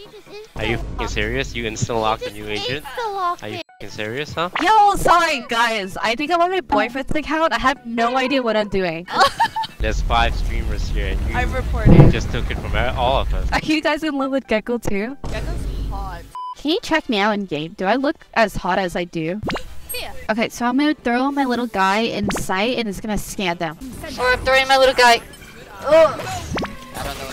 She just is Are you f***ing serious? You instant locked a new agent? Are you f***ing serious, huh? Yo, sorry guys. I think I'm on my boyfriend's account. I have no idea what I'm doing. There's five streamers here and you I reported. just took it from all of us. Are you guys in love with Gekko too? Gekko's hot. Can you check me out in game? Do I look as hot as I do? Yeah. Okay, so I'm gonna throw my little guy in sight and it's gonna scan them. Or I'm throwing my little guy. Oh.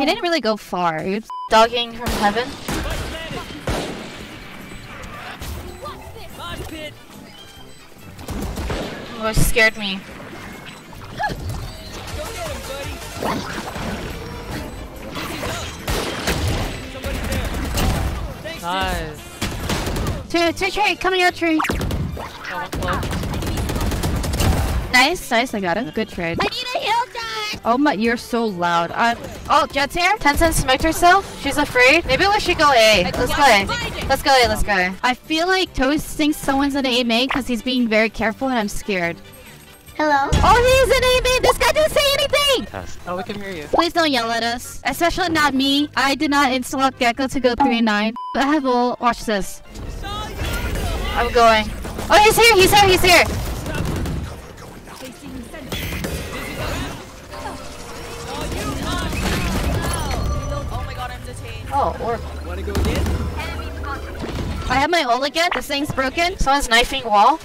He didn't really go far. He was dogging from heaven. Oh, it scared me. Nice. Two, two tree, coming out tree. Nice, nice, I got it. Good trade. Oh my, you're so loud. I'm. Oh, Jett's here. Tencent smoked herself. She's afraid. Maybe we should go A. Let's go A. Let's go A. Let's go A. I feel like Toast thinks someone's an A main because he's being very careful and I'm scared. Hello? Oh, he's an A main. This guy didn't say anything. Test. Oh, we can hear you. Please don't yell at us. Especially not me. I did not install Gekko to go 3-9. I have all. Watch this. I'm going. Oh, he's here. He's here. He's here. God, I'm detained. Oh, or. I have my ult again. This thing's broken. Someone's knifing wall.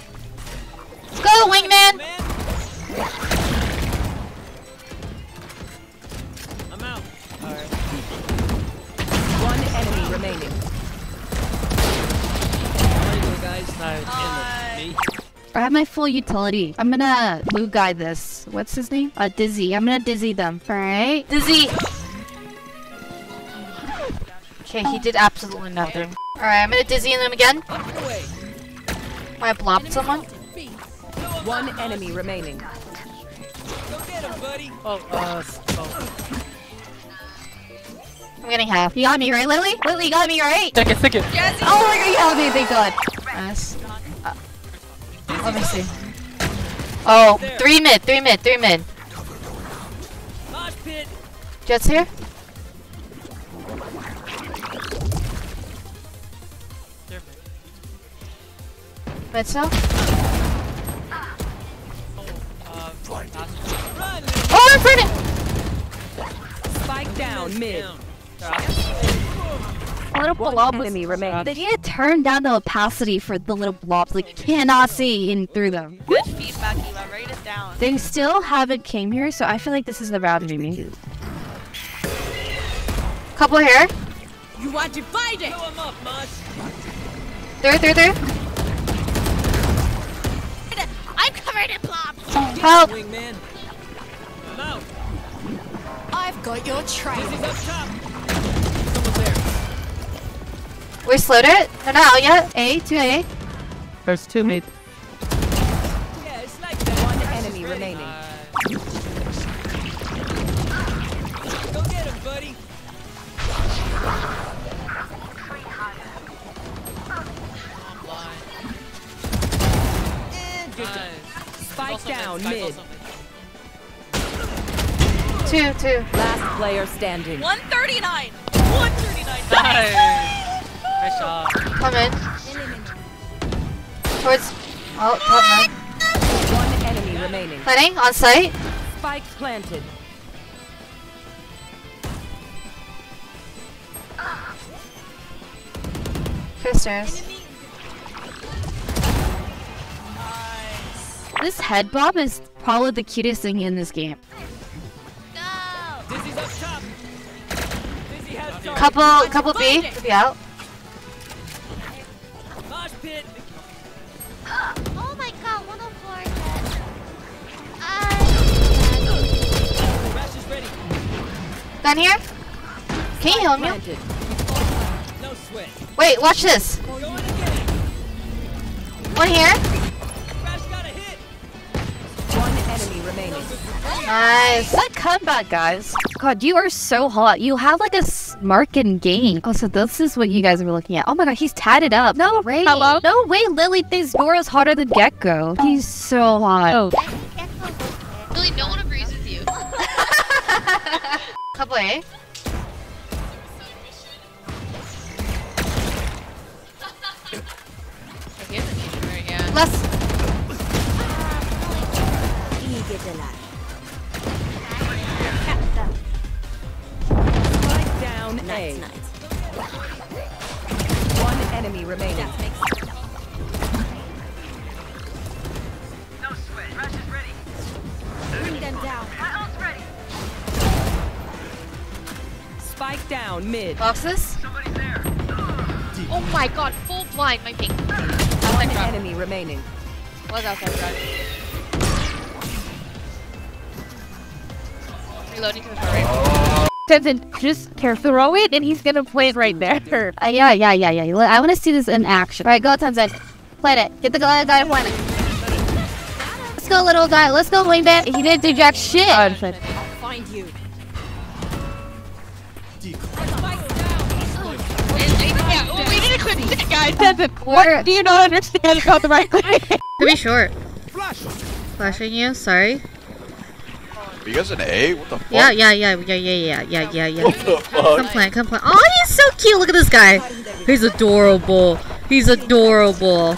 Let's go, wingman! I'm out. Alright. One enemy remaining. guys. No, Hi. in me. I have my full utility. I'm gonna blue guy this. What's his name? Uh, Dizzy. I'm gonna Dizzy them. Alright? Dizzy! Okay, he did absolutely nothing. Alright, I'm gonna Dizzy them again. I blobbed someone. One enemy remaining. Oh, uh, oh. I'm getting half. You got me right, Lily? Lily, you got me right? Take it, take it. Oh my god, you got me, thank god. Nice. Uh, let me see. Oh, three mid, three mid, three mid. Jett's here? Mid cell? Uh, oh, I'm burning! Spike down mid. A little blob was Enemy remaining. They need to turn down the opacity for the little blobs. Like, cannot see in through them. Good feedback, Eva. Write it down. They still haven't came here, so I feel like this is the round to me. Couple here. You are divided. Through, through, through. Covered in blobs! Help! Wingman. I'm out. I've got your trail. We slowed it. They're not out yet. A, 2A. There's two mid. Down mid. Two, two. Last player standing. 139! 139! Nice. Nice shot. Come in. Towards. Oh, top mid. One enemy remaining. Planning on site. Spike planted. First stairs. This head bob is probably the cutest thing in this game. Go! Dizzy's up top. Dizzy has some. Couple, couple B. Could be out. Mosh pit. Oh my god, 104 dead. I... Thrash. Uh, Gun here. Can you heal me? No sweat. Wait, watch this. Go in again. One here. remaining. Nice. good comeback, guys. God, you are so hot. You have like a smirking game. Oh, so this is what you guys were looking at. Oh my god, he's tatted up. No way. Hello? No way Lily thinks Dora's hotter than Gekko. He's so hot. Oh. Lily, no one agrees with you. Couple A. Less Geceler Catch down A. One enemy remaining. That makes no sweat. Rush is ready. Spike down mid. Boxes? Somebody's there. Oh my god, full blind, my pink. One enemy remaining. Was outside, right? Reloading to the far right. Tenzin, just care throw it and he's gonna play it right there. Uh, yeah, yeah, yeah, yeah. I want to see this in action. All right, go Tenzin. Play it. Get the guy, guy playing it. Let's go, little guy. Let's go, wingman. He didn't do jack shit. Oh, shit. Find you. Oh, we didn't quit that guy. Tenzin, what do you not understand about the right click? to be short. Flashing you, sorry. Are you guys an A? What the fuck? Yeah, yeah, yeah, yeah, yeah, yeah, yeah, yeah, yeah. What the fuck? Come plant, come plant. Oh, he's so cute. Look at this guy. He's adorable. He's adorable.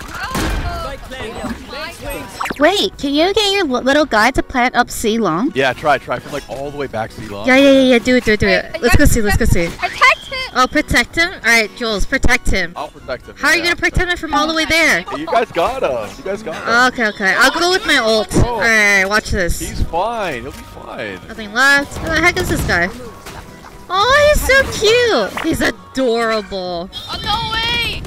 Wait, can you get your little guy to plant up C long? Yeah, try, try from like all the way back C long. Yeah, yeah, yeah, yeah. Do it, do it, do it. Let's go see. Let's go see. Protect him. Oh, protect him. All right, Jules, protect him. I'll protect him. How are you gonna protect him from all the way there? You guys got him. You guys got him. Okay, okay. I'll go with my ult. Oh. All right, watch this. He's fine. He'll be fine. Nothing left. Who the heck is this guy? Oh, he's so cute. He's adorable. Oh, no way.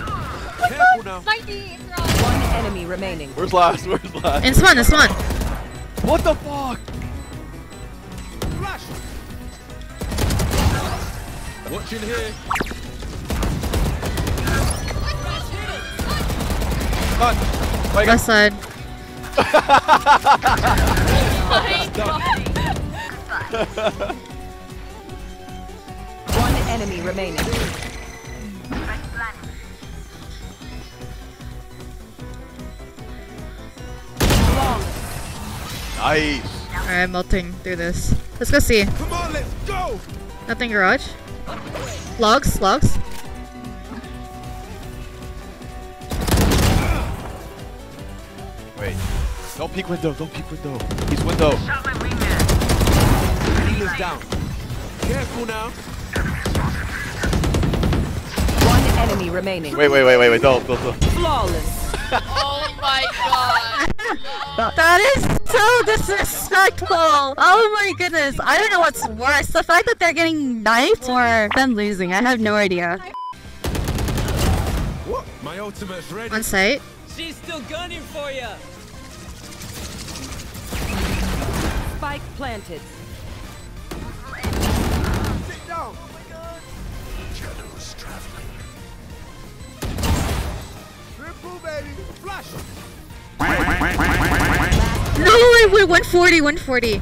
Careful now. 90. it's. One enemy remaining. Where's last? Where's last? And spawn, and spawn. What the fuck? Watching here. Come on. Wait, Left side. One enemy remaining. nice. All right, melting through this. Let's go see. Come on, let's go. Nothing garage. Logs, logs. Wait. Don't peek window. Don't peek window. He's window. Healer's down. Careful now. One enemy remaining. Wait, wait, wait, wait, wait. Don't, don't, don't. Flawless. Oh my god. That is so disrespectful. Oh my goodness. I don't know what's worse. The fact that they're getting knifed or them losing. I have no idea. My ultimate's ready. On site. She's still gunning for you. Spike planted. Sit down. Oh Triple baby. Flash. No, I went 140, 140.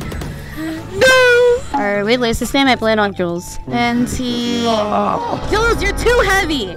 No! Alright, wait, let's just stand my plan on Jules. And he. Jules, you're too heavy!